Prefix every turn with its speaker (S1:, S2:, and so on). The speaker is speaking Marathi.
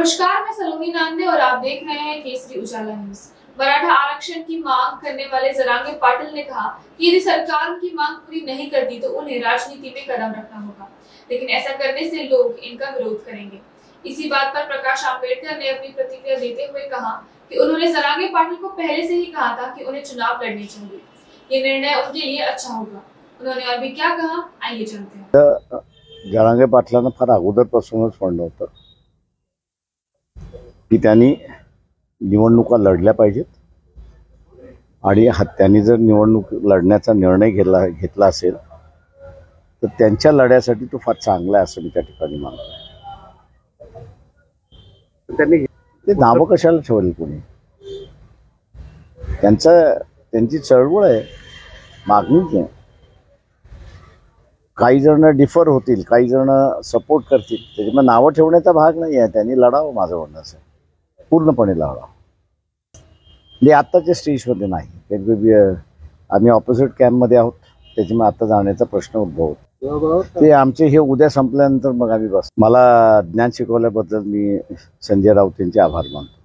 S1: नमस्कार, मैं सलोनी नांदे और आप देख रहे हैं केसरी उजाला न्यूज़। मराठा आरक्षण की मांग करने वाले जरांगे पाटिल ने कहा कि यदि सरकार उनकी मांग पूरी नहीं करती तो उन्हें राजनीति में कदम रखना होगा। लेकिन ऐसा करने से लोग इनका विरोध करेंगे। इसी बात पर प्रकाश आंबेडकर ने अपनी प्रतिक्रिया देते हुए कहा कि उन्होंने जरांगे पाटिल को पहले से ही कहा था कि उन्हें चुनाव लड़ने चाहिए। ये निर्णय उनके लिए अच्छा होगा। उन्होंने और भी क्या कहा, आइए जानते हैं।
S2: जळांगे पाटलांना फार अगोदरपासूनच म्हणलं की त्यांनी निवडणुका लढल्या पाहिजेत. आणि हा- त्यांनी जर निवडणूक लढण्याचा निर्णय घेतला घेतला असेल तर त्यांच्या लढ्यासाठी तो फार चांगला आहे असं मी त्या ठिकाणी मानतो.
S3: त्यांनी
S2: ते नावं कशाला ठेवली कोणी? त्यांचं त्यांची चळवळ आहे. मागणीच आहे. काही जण डिफर होतील काही जण सपोर्ट करतील. त्याच्यामुळे नावं ठेवण्याचा भाग नाही आहे. त्यांनी लढावं माझं म्हणणं असं. पूर्णपणे लावला. म्हणजे आत्ताच्या स्टेजमध्ये नाही वेगवेगळे आम्ही ऑपोजिट कॅम्पमध्ये आहोत त्याच्यामुळे आता जाण्याचा प्रश्न उद्भवतो ते आमचे हे उद्या संपल्यानंतर मग आम्ही बस मला ज्ञान शिकवल्याबद्दल मी संजय राऊत यांचे आभार मानतो.